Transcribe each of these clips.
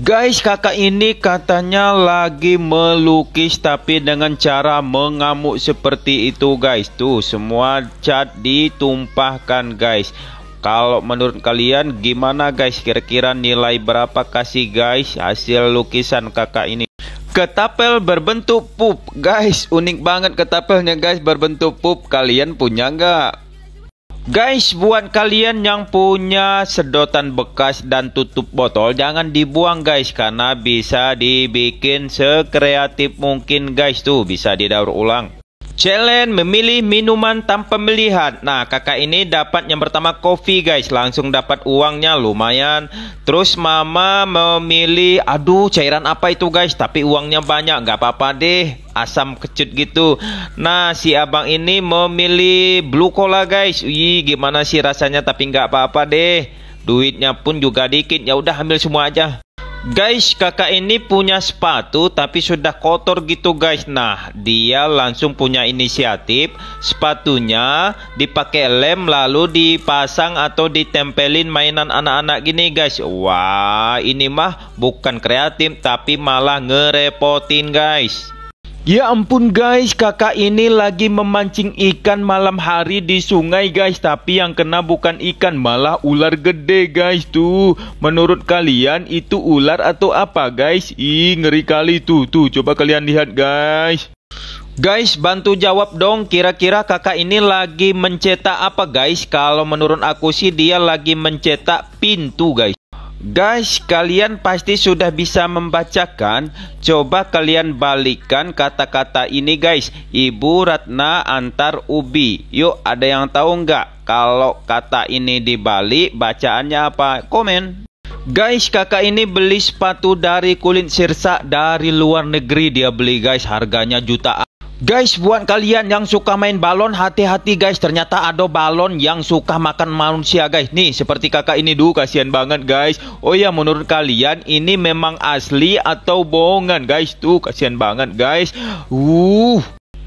Guys, kakak ini katanya lagi melukis tapi dengan cara mengamuk seperti itu guys. Tuh, semua cat ditumpahkan guys. Kalau menurut kalian gimana guys? Kira-kira nilai berapa kasih guys hasil lukisan kakak ini? Ketapel berbentuk pup Guys, unik banget ketapelnya guys berbentuk pup Kalian punya nggak? Guys, buat kalian yang punya sedotan bekas dan tutup botol, jangan dibuang guys karena bisa dibikin sekreatif mungkin guys tuh, bisa didaur ulang. Challenge memilih minuman tanpa melihat. Nah, kakak ini dapat yang pertama kopi guys, langsung dapat uangnya lumayan. Terus mama memilih, aduh cairan apa itu guys, tapi uangnya banyak, nggak apa-apa deh, asam kecut gitu. Nah, si abang ini memilih blue cola guys. Wih, gimana sih rasanya tapi nggak apa-apa deh. Duitnya pun juga dikit, ya udah ambil semua aja. Guys, kakak ini punya sepatu tapi sudah kotor gitu guys. Nah, dia langsung punya inisiatif. Sepatunya dipakai lem lalu dipasang atau ditempelin mainan anak-anak gini guys. Wah, ini mah bukan kreatif tapi malah ngerepotin guys. Ya ampun guys, kakak ini lagi memancing ikan malam hari di sungai guys Tapi yang kena bukan ikan, malah ular gede guys tuh Menurut kalian itu ular atau apa guys? Ih ngeri kali tuh, tuh coba kalian lihat guys Guys, bantu jawab dong. Kira-kira kakak ini lagi mencetak apa, guys? Kalau menurut aku sih, dia lagi mencetak pintu, guys. Guys, kalian pasti sudah bisa membacakan. Coba kalian balikan kata-kata ini guys. Ibu Ratna antar ubi. Yuk, ada yang tahu nggak? Kalau kata ini dibalik, bacaannya apa? Komen. Guys, kakak ini beli sepatu dari kulit sirsa dari luar negeri dia beli guys. Harganya jutaan. Guys, buat kalian yang suka main balon, hati-hati guys. Ternyata ada balon yang suka makan manusia guys. Nih, seperti kakak ini dulu, kasihan banget guys. Oh ya, menurut kalian ini memang asli atau bohongan guys? Tuh, kasihan banget guys. Uh,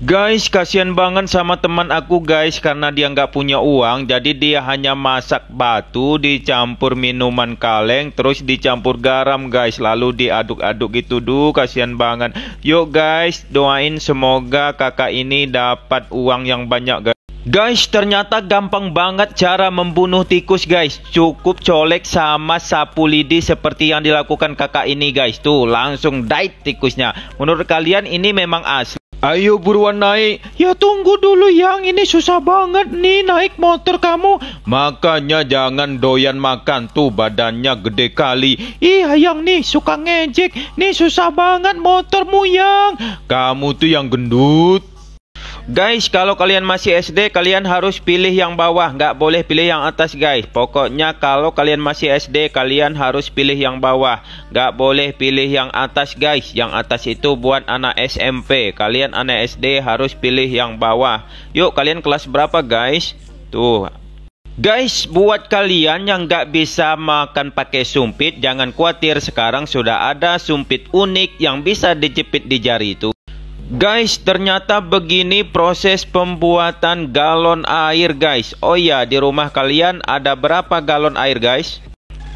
Guys, kasihan banget sama teman aku guys karena dia nggak punya uang, jadi dia hanya masak batu dicampur minuman kaleng terus dicampur garam guys, lalu diaduk-aduk gitu duh, kasihan banget. Yuk guys, doain semoga kakak ini dapat uang yang banyak guys. Guys, ternyata gampang banget cara membunuh tikus guys. Cukup colek sama sapu lidi seperti yang dilakukan kakak ini guys. Tuh, langsung diet tikusnya. Menurut kalian ini memang asli? Ayo buruan naik. Ya tunggu dulu yang ini susah banget nih naik motor kamu. Makanya jangan doyan makan tuh badannya gede kali. Ih yang nih suka ngejek. Nih susah banget motormu yang. Kamu tuh yang gendut. Guys, kalau kalian masih SD, kalian harus pilih yang bawah, nggak boleh pilih yang atas guys. Pokoknya kalau kalian masih SD, kalian harus pilih yang bawah, nggak boleh pilih yang atas guys. Yang atas itu buat anak SMP, kalian anak SD harus pilih yang bawah. Yuk, kalian kelas berapa guys? Tuh, Guys, buat kalian yang nggak bisa makan pakai sumpit, jangan khawatir sekarang sudah ada sumpit unik yang bisa dijepit di jari itu. Guys, ternyata begini proses pembuatan galon air guys. Oh ya, di rumah kalian ada berapa galon air guys?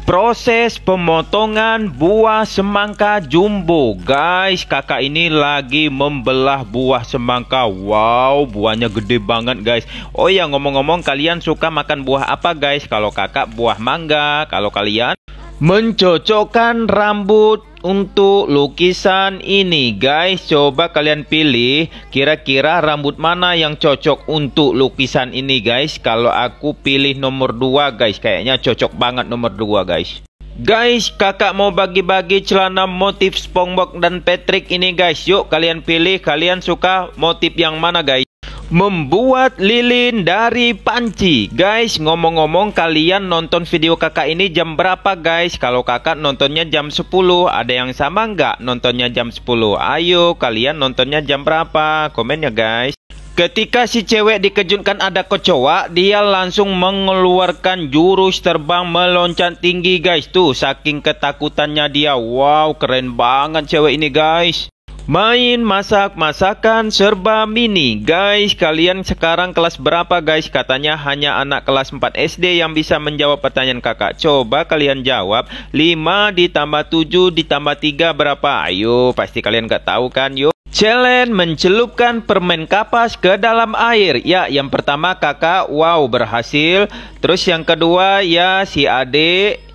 Proses pemotongan buah semangka jumbo Guys, kakak ini lagi membelah buah semangka Wow, buahnya gede banget guys Oh ya, ngomong-ngomong kalian suka makan buah apa guys? Kalau kakak buah mangga Kalau kalian? Mencocokkan rambut untuk lukisan ini. Guys Coba kalian pilih Kira-kira rambut mana yang cocok untuk lukisan ini guys. Kalau aku pilih nomor 2 guys. Kayaknya cocok banget nomor 2 guys. Guys, kakak mau bagi-bagi celana motif SpongeBob dan Patrick ini guys. Yuk kalian pilih, kalian suka motif yang mana guys membuat lilin dari panci Guys ngomong-ngomong kalian nonton video kakak ini jam berapa guys Kalau kakak nontonnya jam 10 Ada yang sama nggak nontonnya jam 10 Ayo kalian nontonnya jam berapa Komen ya guys Ketika si cewek dikejutkan ada kecoa, dia langsung mengeluarkan jurus terbang meloncat tinggi guys. Tuh, saking ketakutannya dia. Wow, keren banget cewek ini guys. Main masak-masakan serba mini. Guys, kalian sekarang kelas berapa guys? Katanya hanya anak kelas 4 SD yang bisa menjawab pertanyaan kakak. Coba kalian jawab. 5 ditambah 7 ditambah 3 berapa? Ayo, pasti kalian gak tahu kan? Yuk Challenge mencelupkan permen kapas ke dalam air. Ya, yang pertama kakak, wow berhasil. Terus yang kedua ya si adik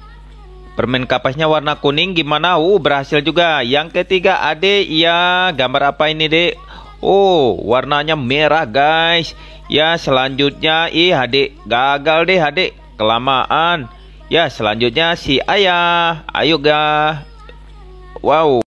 Permen kapasnya warna kuning gimana? Uh, berhasil juga. Yang ketiga, Ade, ya gambar apa ini, Dek? Oh, warnanya merah, guys. Ya, selanjutnya, ih, Adik, gagal deh, Adik. Kelamaan. Ya, selanjutnya si Ayah. Ayo, ga. Wow.